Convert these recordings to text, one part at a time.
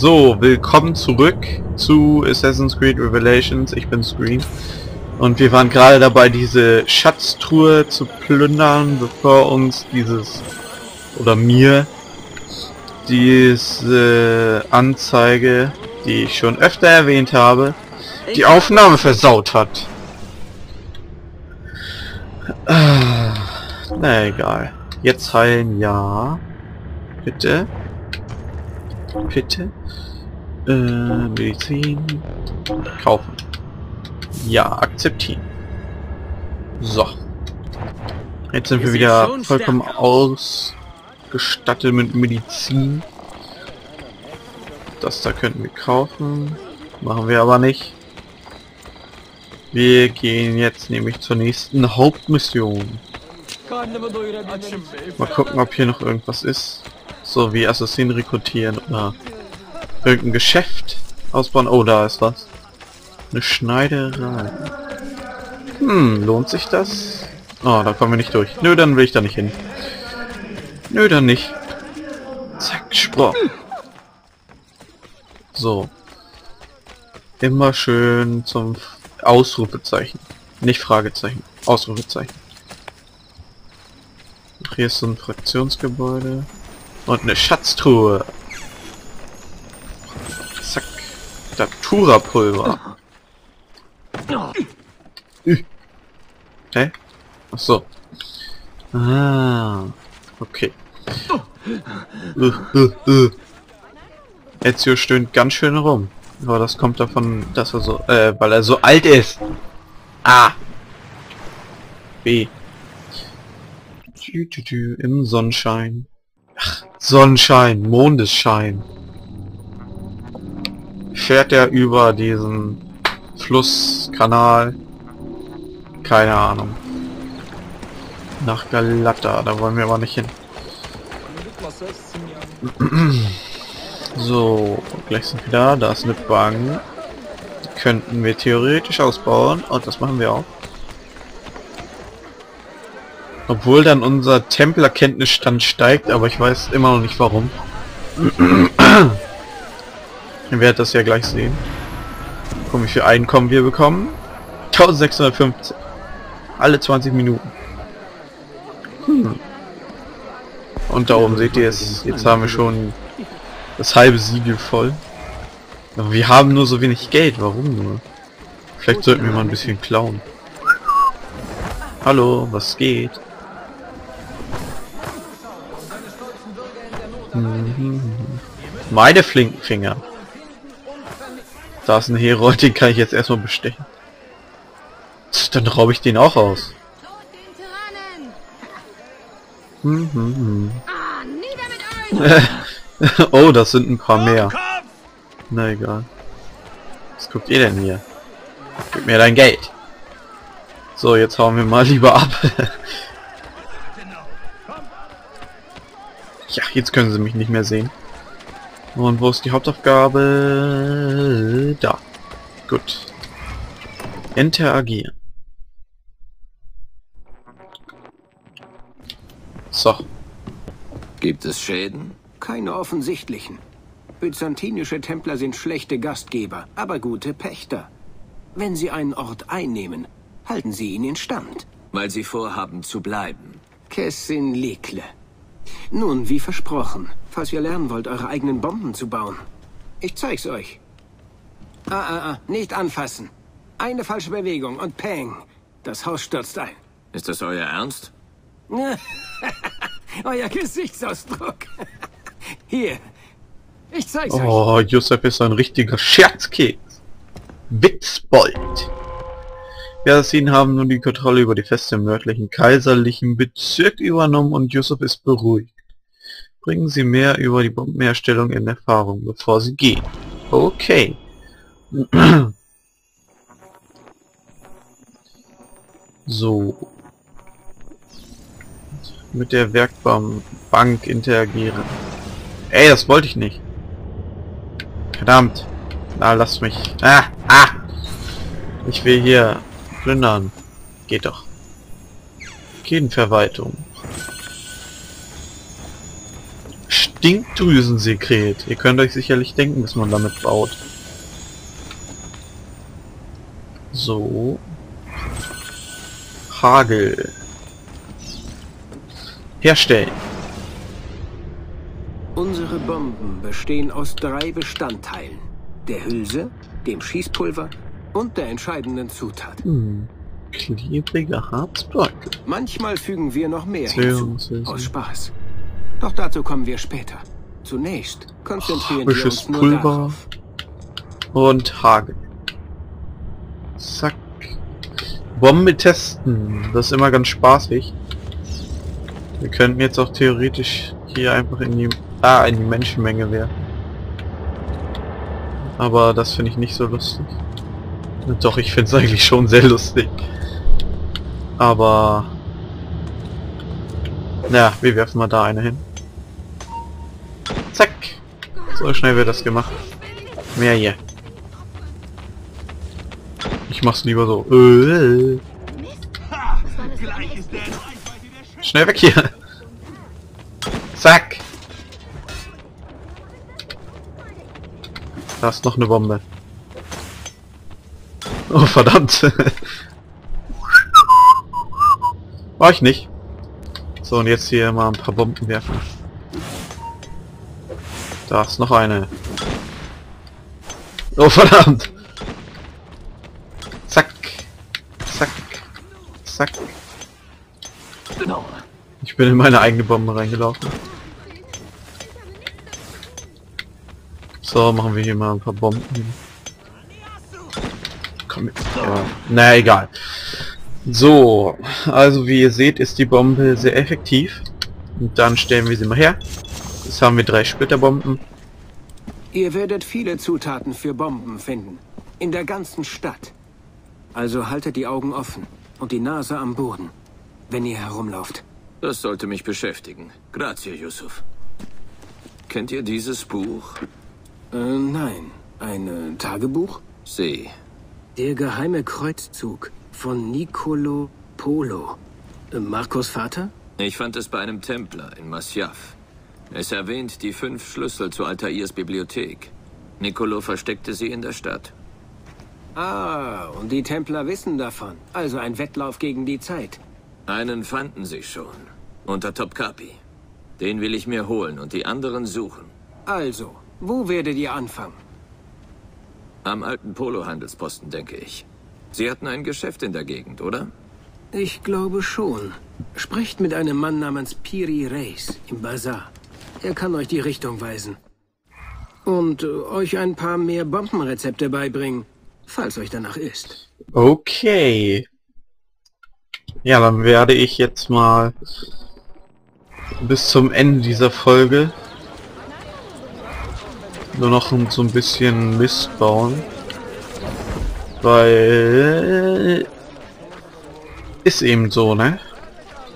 So, willkommen zurück zu Assassin's Creed Revelations. Ich bin Screen. Und wir waren gerade dabei, diese Schatztruhe zu plündern, bevor uns dieses, oder mir, diese Anzeige, die ich schon öfter erwähnt habe, die Aufnahme versaut hat. Ah, na egal. Jetzt heilen, ja. Bitte. Bitte. Äh, Medizin. Kaufen. Ja, akzeptieren. So. Jetzt sind wir wieder vollkommen ausgestattet mit Medizin. Das da könnten wir kaufen. Machen wir aber nicht. Wir gehen jetzt nämlich zur nächsten Hauptmission. Mal gucken, ob hier noch irgendwas ist. So wie Assassinen rekrutieren oder irgendein Geschäft ausbauen. Oh, da ist was. Eine Schneiderei. Hm, lohnt sich das? Oh, da kommen wir nicht durch. Nö, dann will ich da nicht hin. Nö, dann nicht. Zack, Sprung. So. Immer schön zum Ausrufezeichen. Nicht Fragezeichen. Ausrufezeichen. Hier ist so ein Fraktionsgebäude. Und eine Schatztruhe. Zack. Datura-Pulver. Hä? Ach so. Ah. Okay. Uh, uh, uh. Ezio stöhnt ganz schön rum. Aber das kommt davon, dass er so, äh, weil er so alt ist. A. B. Im Sonnenschein. Sonnenschein, Mondesschein. Fährt er über diesen Flusskanal? Keine Ahnung. Nach Galata, da wollen wir aber nicht hin. So, gleich sind wir da. Da ist eine Bank. Könnten wir theoretisch ausbauen. Und das machen wir auch. Obwohl dann unser Templerkenntnisstand steigt, aber ich weiß immer noch nicht warum. Ihr werdet das ja gleich sehen. Gucken, wie viel Einkommen wir bekommen. 1650. Alle 20 Minuten. Hm. Und da oben seht ihr es. Jetzt haben wir schon das halbe Siegel voll. Aber wir haben nur so wenig Geld. Warum nur? Vielleicht sollten wir mal ein bisschen klauen. Hallo, was geht? Meine flinken Finger. Da ist ein Herold, den kann ich jetzt erstmal bestechen. Dann raube ich den auch aus. Mhm. oh, das sind ein paar mehr. Na egal. Was guckt ihr denn hier? Gib mir dein Geld. So, jetzt hauen wir mal lieber ab. ja, jetzt können sie mich nicht mehr sehen. Und wo ist die Hauptaufgabe? Da. Gut. Interagieren. So. Gibt es Schäden? Keine offensichtlichen. Byzantinische Templer sind schlechte Gastgeber, aber gute Pächter. Wenn sie einen Ort einnehmen, halten sie ihn instand. Weil sie vorhaben zu bleiben. Kessin Lekle. Nun, wie versprochen, falls ihr lernen wollt, eure eigenen Bomben zu bauen. Ich zeig's euch. Ah, ah, ah, nicht anfassen. Eine falsche Bewegung und Peng. Das Haus stürzt ein. Ist das euer Ernst? euer Gesichtsausdruck. Hier. Ich zeig's euch. Oh, Josef ist ein richtiger Scherzkeks. Witzbold. Yasin haben nun die Kontrolle über die Feste im nördlichen kaiserlichen Bezirk übernommen und Yusuf ist beruhigt. Bringen Sie mehr über die Bombenherstellung in Erfahrung, bevor Sie gehen. Okay. so. Mit der Werkbank interagieren. Ey, das wollte ich nicht. Verdammt. Na, lass mich. Ah, ah. Ich will hier plündern. Geht doch. Stinkdrüsensekret. Ihr könnt euch sicherlich denken, was man damit baut. So. Hagel. Herstellen. Unsere Bomben bestehen aus drei Bestandteilen. Der Hülse, dem Schießpulver und der entscheidenden Zutat. Hm. Klebriger Harzbeutel. Manchmal fügen wir noch mehr hinzu, aus Spaß. Doch dazu kommen wir später. Zunächst konzentrieren wir Frisches uns nur Pulver. darauf. Und Hagel. Zack. Bombe testen. Das ist immer ganz spaßig. Wir könnten jetzt auch theoretisch hier einfach in die, ah, in die Menschenmenge werfen. Aber das finde ich nicht so lustig. Doch, ich finde es eigentlich schon sehr lustig. Aber... Na, wir werfen mal da eine hin. Zack. So schnell wird das gemacht. Mehr hier. Ich mach's lieber so. Äh. Schnell weg hier. Zack. Da ist noch eine Bombe. Oh verdammt. War ich nicht. So und jetzt hier mal ein paar Bomben werfen. Da ist noch eine. Oh verdammt. Zack. Zack. Zack. Ich bin in meine eigene Bombe reingelaufen. So, machen wir hier mal ein paar Bomben. Komm mit. Ja. Na egal. So, also wie ihr seht, ist die Bombe sehr effektiv. Und dann stellen wir sie mal her. Jetzt haben wir drei Splitterbomben. Ihr werdet viele Zutaten für Bomben finden. In der ganzen Stadt. Also haltet die Augen offen und die Nase am Boden, wenn ihr herumlauft. Das sollte mich beschäftigen. Grazie, Yusuf. Kennt ihr dieses Buch? Äh, nein. Ein äh, Tagebuch? See. Der geheime Kreuzzug von Nicolo Polo. Marcos Vater? Ich fand es bei einem Templer in Masyaf. Es erwähnt die fünf Schlüssel zu Altairs Bibliothek. Niccolo versteckte sie in der Stadt. Ah, und die Templer wissen davon. Also ein Wettlauf gegen die Zeit. Einen fanden sie schon. Unter Topkapi. Den will ich mir holen und die anderen suchen. Also, wo werdet ihr anfangen? Am alten Polo-Handelsposten, denke ich. Sie hatten ein Geschäft in der Gegend, oder? Ich glaube schon. Sprecht mit einem Mann namens Piri Reis im Bazar. Er kann euch die Richtung weisen. Und äh, euch ein paar mehr Bombenrezepte beibringen, falls euch danach ist. Okay. Ja, dann werde ich jetzt mal bis zum Ende dieser Folge nur noch so ein bisschen Mist bauen. Weil ist eben so, ne?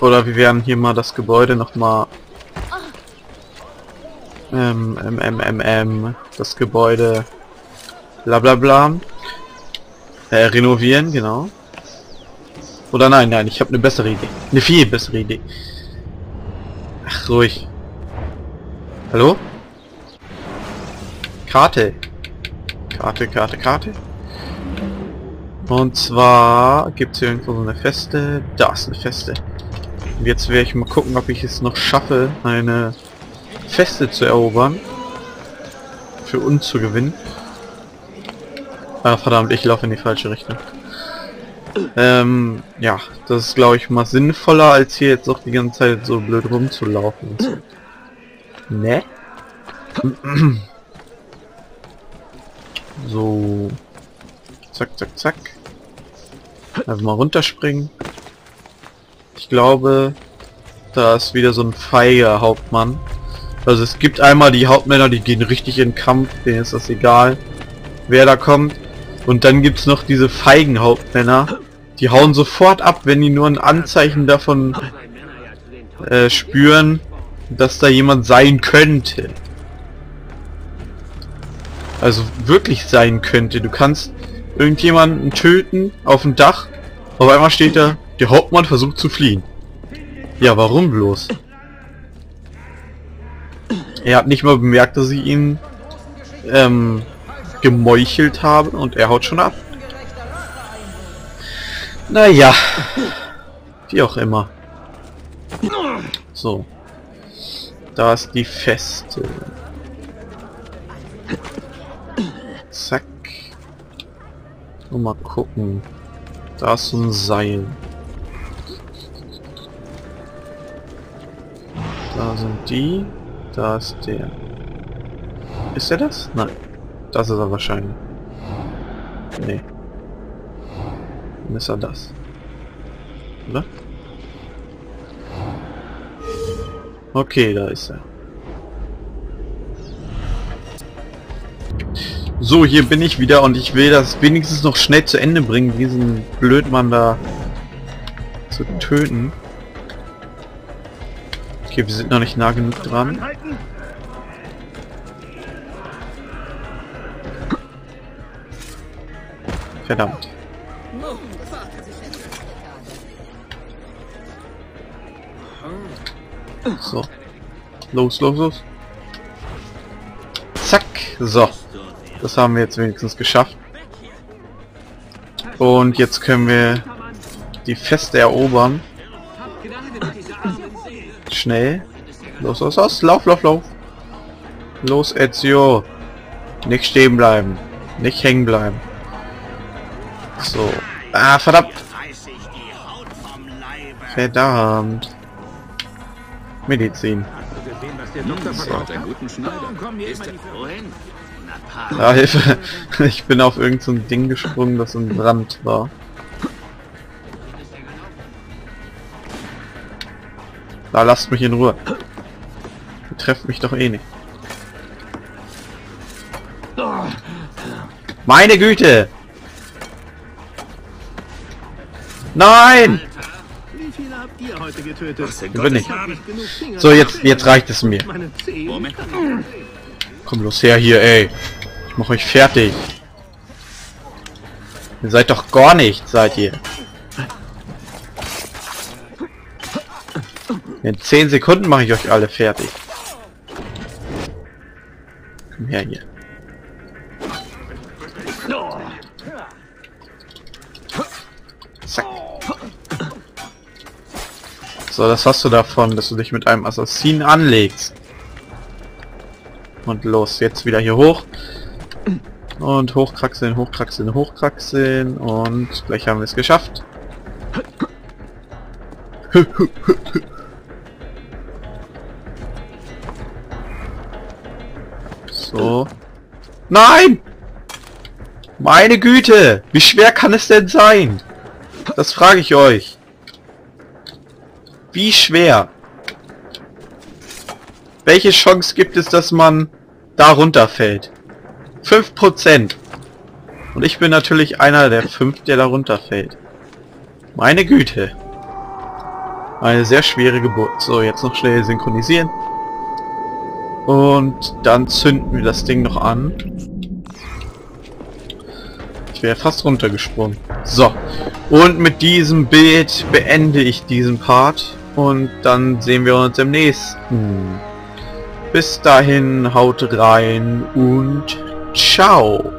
Oder wir werden hier mal das Gebäude noch mal ähm, ähm, ähm, ähm, ähm, das Gebäude bla bla bla äh, renovieren, genau. Oder nein, nein, ich habe eine bessere Idee. Eine viel bessere Idee. Ach, ruhig. Hallo? Karte. Karte, Karte, Karte. Und zwar gibt es hier irgendwo so eine Feste. Da ist eine Feste. Und jetzt werde ich mal gucken, ob ich es noch schaffe, eine Feste zu erobern. Für uns zu gewinnen. Ah, verdammt, ich laufe in die falsche Richtung. Ähm, ja, das ist glaube ich mal sinnvoller, als hier jetzt auch die ganze Zeit so blöd rumzulaufen. Und so. Ne? So. Zack, zack, zack. Einfach mal runterspringen. Ich glaube, da ist wieder so ein feiger Hauptmann. Also es gibt einmal die Hauptmänner, die gehen richtig in Kampf, denen ist das egal, wer da kommt. Und dann gibt's noch diese feigen Hauptmänner, die hauen sofort ab, wenn die nur ein Anzeichen davon äh, spüren, dass da jemand sein könnte. Also wirklich sein könnte. Du kannst irgendjemanden töten auf dem Dach, auf einmal steht da, der Hauptmann versucht zu fliehen. Ja, warum bloß? Er hat nicht mal bemerkt, dass ich ihn ähm, gemeuchelt habe und er haut schon ab. Naja, wie auch immer. So. Da ist die Feste. Zack. Und mal gucken. Da ist so ein Seil. Da sind die. Da ist der. Ist er das? Nein. Das ist er wahrscheinlich. Nee. Dann ist er das. Oder? Okay, da ist er. So, hier bin ich wieder und ich will das wenigstens noch schnell zu Ende bringen, diesen Blödmann da zu töten. Okay, wir sind noch nicht nah genug dran. Verdammt. So. Los, los, los. Zack. So. Das haben wir jetzt wenigstens geschafft. Und jetzt können wir die Feste erobern. Schnell. Los, los, los. Lauf, lauf, lauf. Los, Ezio. Nicht stehen bleiben. Nicht hängen bleiben. So. Ah, verdammt. Verdammt. Medizin. So. Ja, Hilfe. Ich bin auf irgendein so Ding gesprungen, das ein Brand war. Da lasst mich in Ruhe. Ihr trefft mich doch eh nicht. Meine Güte! Nein! Wie viele habt ihr heute getötet? Bin ich. So, jetzt, jetzt reicht es mir. Moment. Komm los her hier, ey. Ich mach euch fertig. Ihr seid doch gar nicht, seid ihr. In 10 Sekunden mache ich euch alle fertig. Komm her hier. Zack. So, das hast du davon, dass du dich mit einem Assassinen anlegst. Und los, jetzt wieder hier hoch. Und hochkraxeln, hochkraxeln, hochkraxeln. Und gleich haben wir es geschafft. So. Nein! Meine Güte! Wie schwer kann es denn sein? Das frage ich euch. Wie schwer? Welche Chance gibt es, dass man da runterfällt? 5%. Und ich bin natürlich einer der fünf, der da runterfällt. Meine Güte. Eine sehr schwere Geburt. So, jetzt noch schnell synchronisieren. Und dann zünden wir das Ding noch an. Ich wäre fast runtergesprungen. So. Und mit diesem Bild beende ich diesen Part. Und dann sehen wir uns im nächsten. Bis dahin, haut rein und ciao.